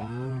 Mm-hmm.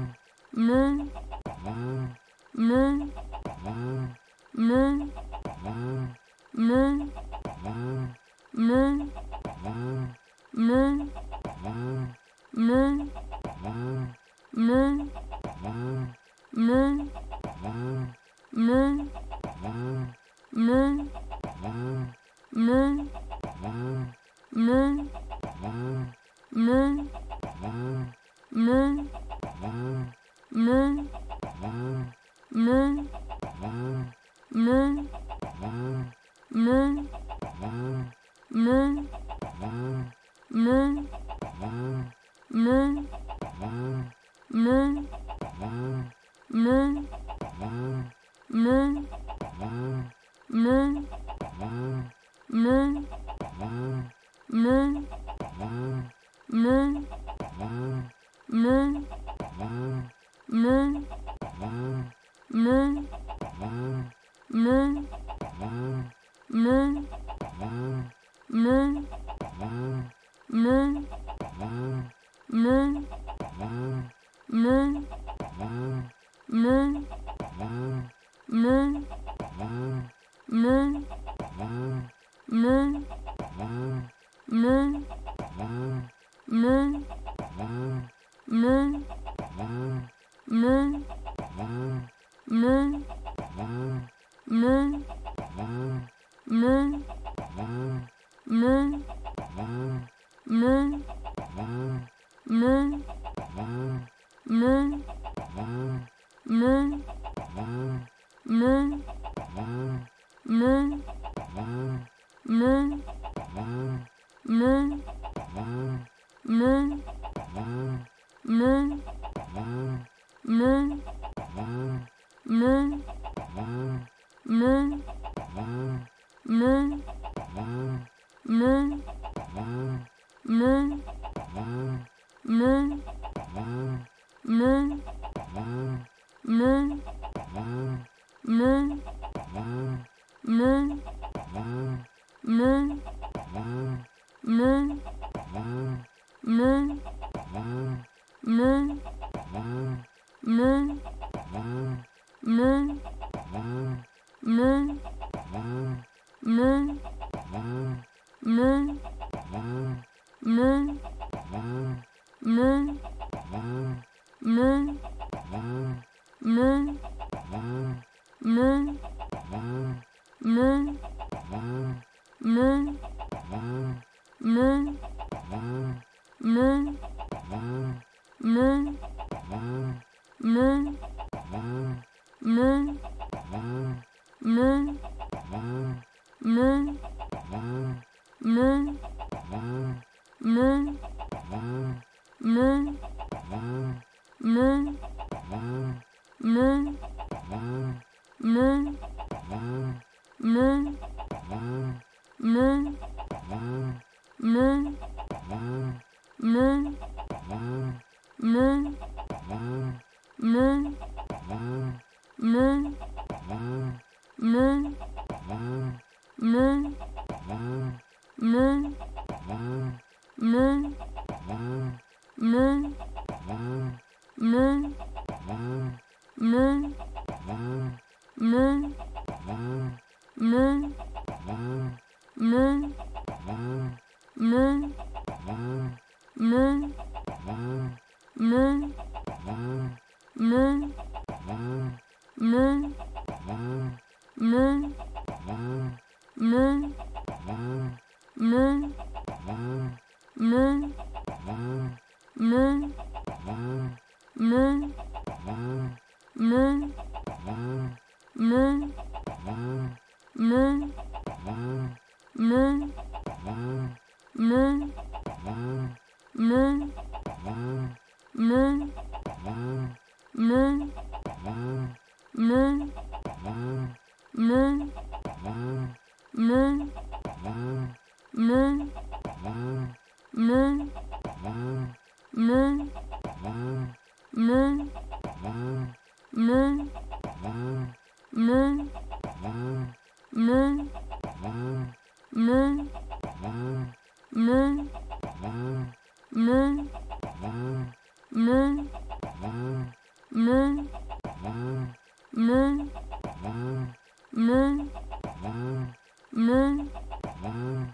저는 mơ mơ mơ mơ mơ mơ Mm-hmm. Mm-hmm mơ mơ mơ mơ mơ mơ mơ mơ mơ mơ mơ mơ mơ mơ mơ mơ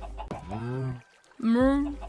Mhm.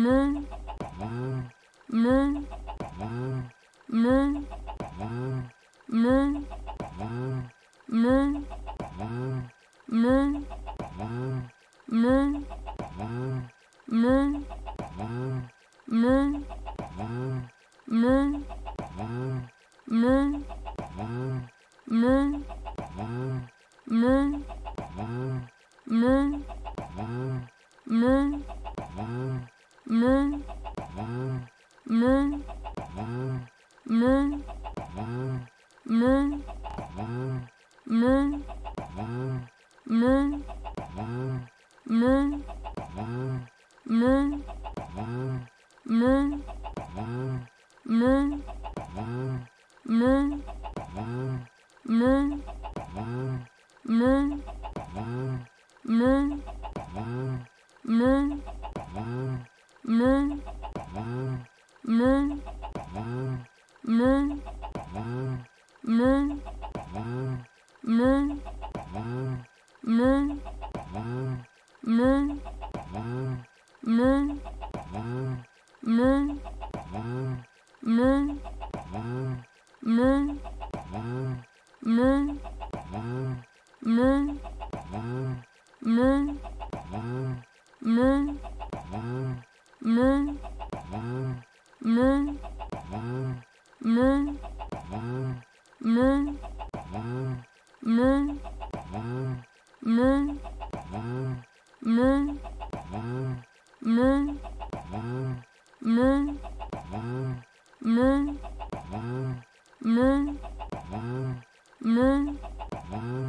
Mm. Mm. Mm-hmm.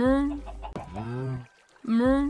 Mm. Mm.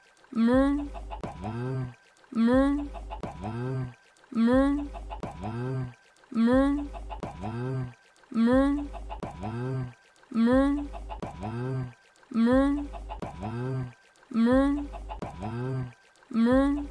Mmm. Mmm. Mmm. Mmm. Mmm. Mmm. Mmm. Mmm. Mmm. Mmm. Mmm. Mmm. Mmm. Mmm. Mmm. Mmm.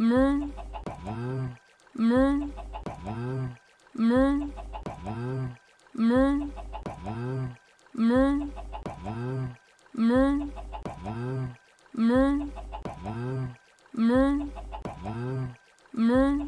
Mmm. Mmm. Mmm. Mmm. Mmm. Mmm. Mmm. Mmm. Mmm. Mmm. Mmm. Mmm. Mmm. Mmm. Mmm. Mmm.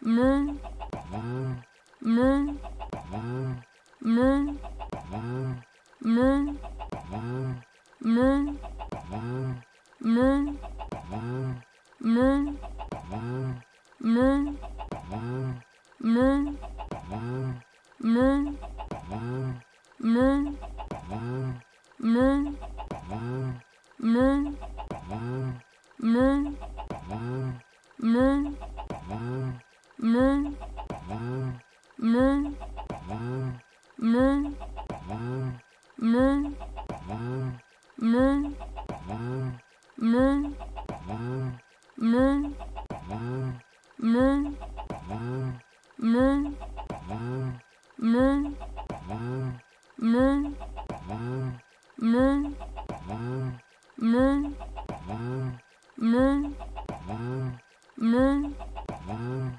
moo moo moo moo moo moo moo moo moo moo moo moo moo moo moo moo moo moo moo moo moo moo moo moo moo moo moo moo moo moo moo moo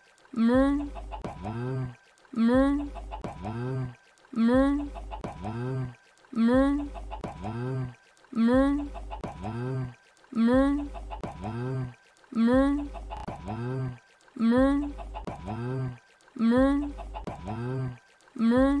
Mmm. Mmm. Mmm. Mmm. Mmm. Mmm. Mmm. Mmm. Mmm. Mmm. Mmm. Mmm. Mmm. Mmm. Mmm. Mmm. Mmm. Mmm.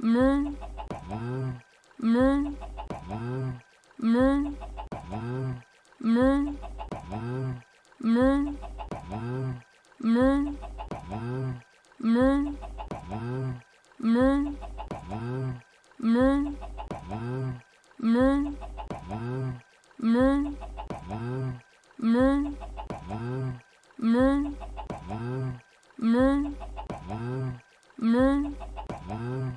Moo. Moo. Moo. Moo. Moo. Moo. Moo. Moo. Moo. Moo. Moo. Moo. Moo. Moo. Moo. Moo.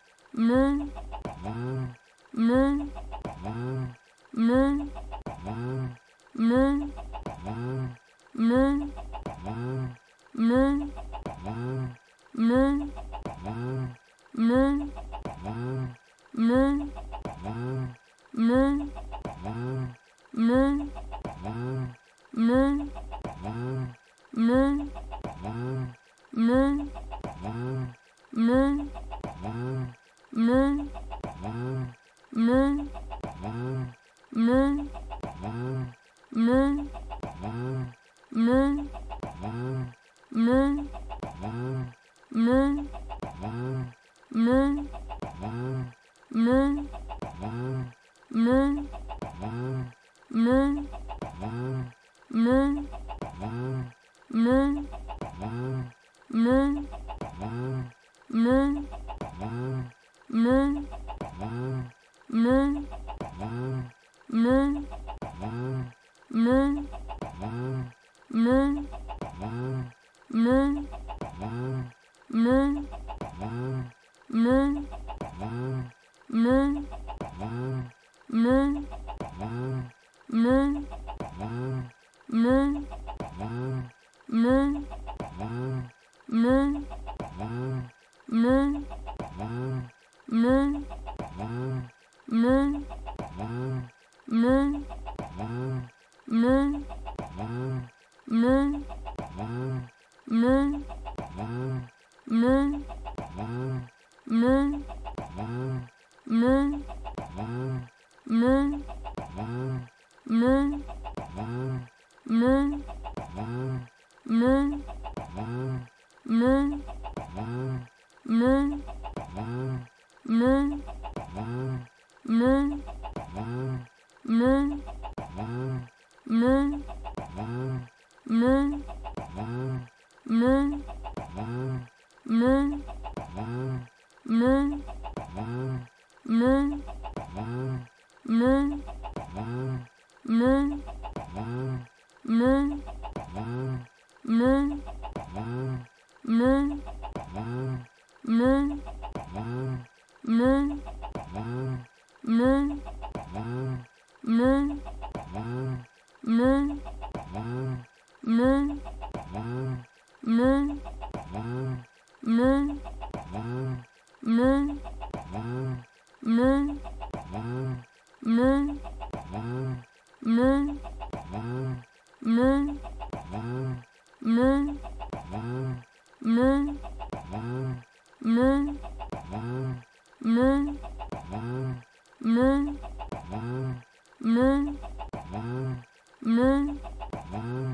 moo moo moo moo moo moo moo moo moo moo moo moo moo moo moo moo Mmm. Mmm. Mmm. Mmm. Mmm. Mmm. Mmm. Mmm. Mmm. Mmm. Mmm. Mmm. mơ mơ mơ mơ mơ mơ mơ mơ mơ mơ mơ mơ mơ mơ mơ mơ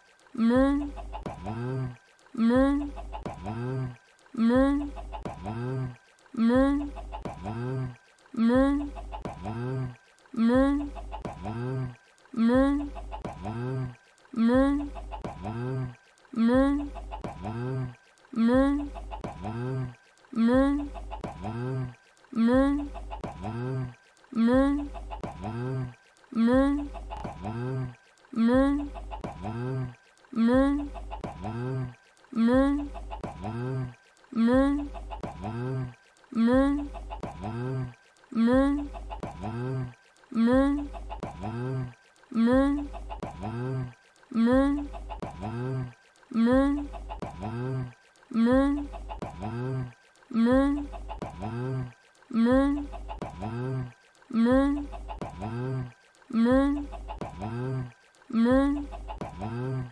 moo moo moo moo moo moo moo moo moo moo moo moo moo moo moo moo moo moo moo moo moo moo moo moo moo moo moo moo moo moo moo moo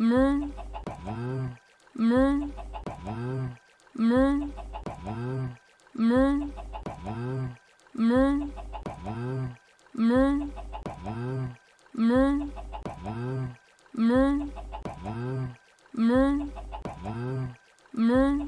Mmm. Mmm. Mmm. Mmm. Mmm. Mmm. Mmm. Mmm. Mmm. Mmm. Mmm. Mmm. Mmm. Mmm. Mmm. Mmm. Mmm. Mmm.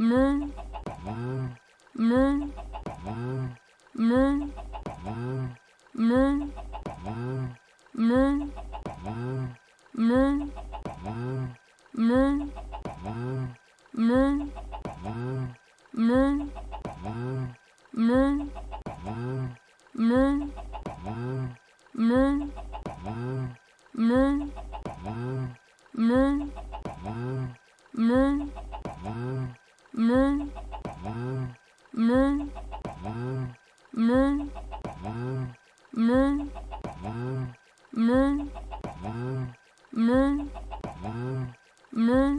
mơ mơ mơ mơ mơ mơ mơ mơ mơ mơ mơ mơ mơ mơ mơ mơ mơ moo moo moo moo moo moo moo moo moo moo moo moo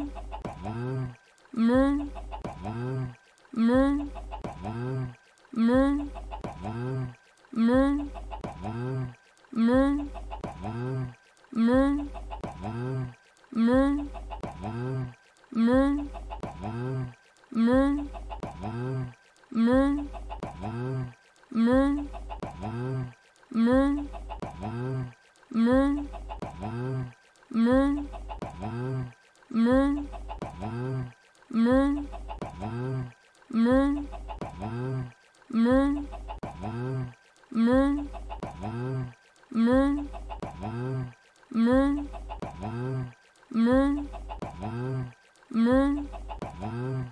moo moo moo moo moo moo moo moo moo moo moo moo moo moo moo moo moo moo moo moo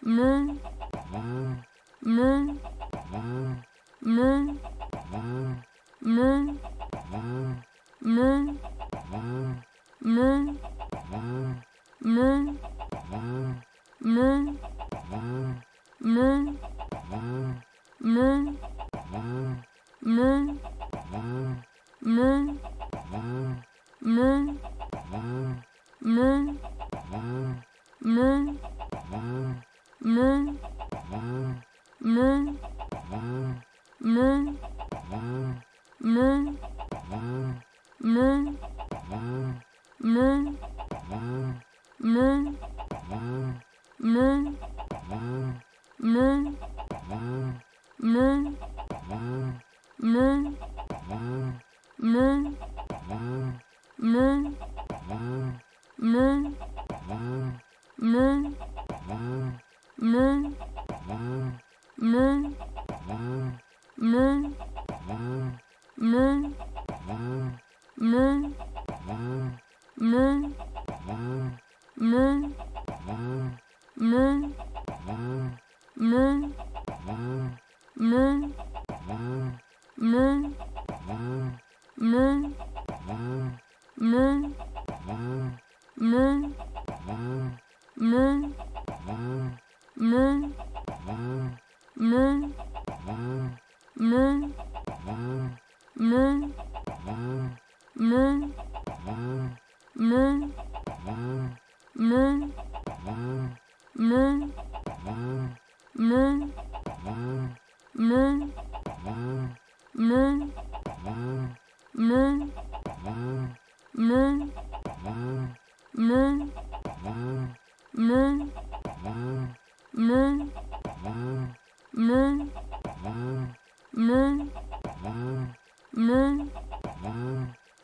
mơ mơ mơ mơ mơ mơ mơ mơ mơ mơ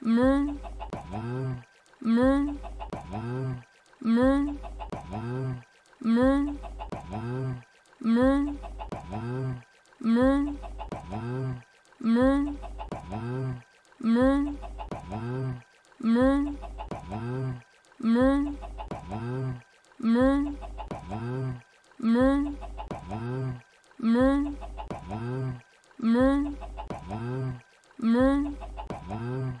moo moo moo moo moo moo moo moo moo moo moo moo moo moo moo moo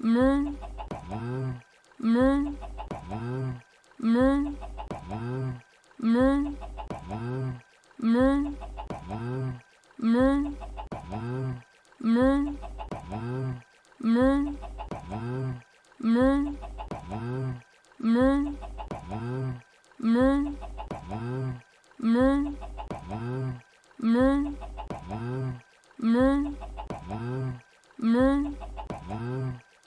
moo moo moo moo moo moo moo moo moo moo moo moo moo moo moo moo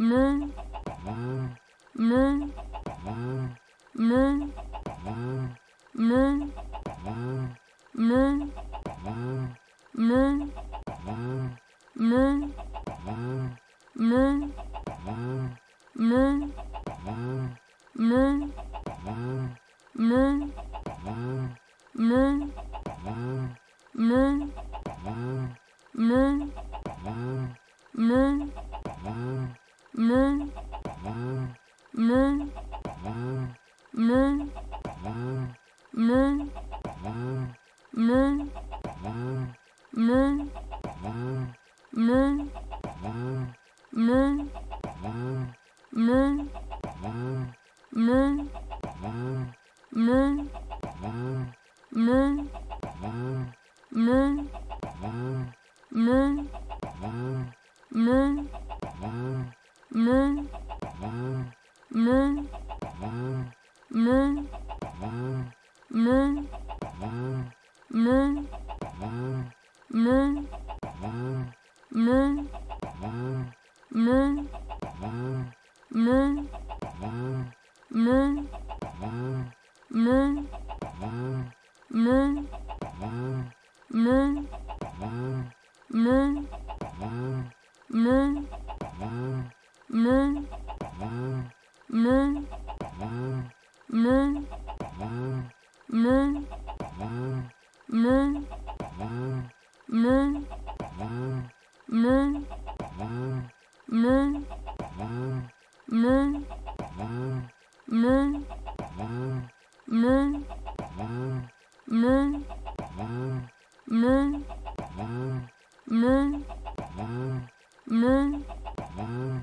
mơ mơ mơ mơ mơ mơ mơ mơ mơ mơ mơ mơ mơ mơ mơ mơ moo moo moo moo moo moo moo moo moo moo moo moo moo moo moo moo moo moo moo moo moo moo moo moo moo moo moo moo moo moo moo moo Moo. Moo. Moo. Moo. Moo. Moo. Moo. Moo. Moo. Moo. Moo. Moo. Moo. Moo. Moo. Moo.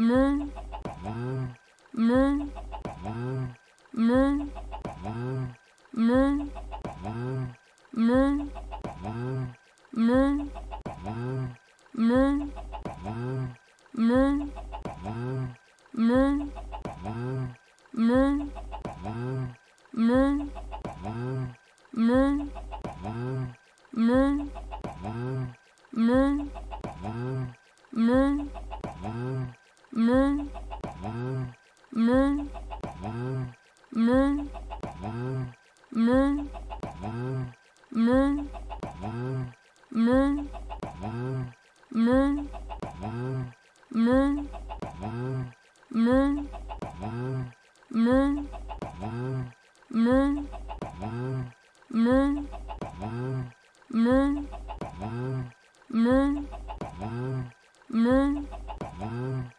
mmm mmm mmm mmm mmm mmm mmm mmm mmm mmm mmm mmm mmm moo moo moo moo moo moo moo moo moo moo moo moo moo moo moo moo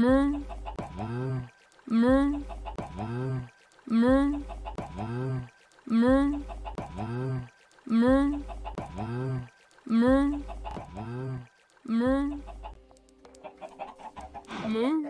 mơ mơ mơ mơ mơ mơ mơ mơ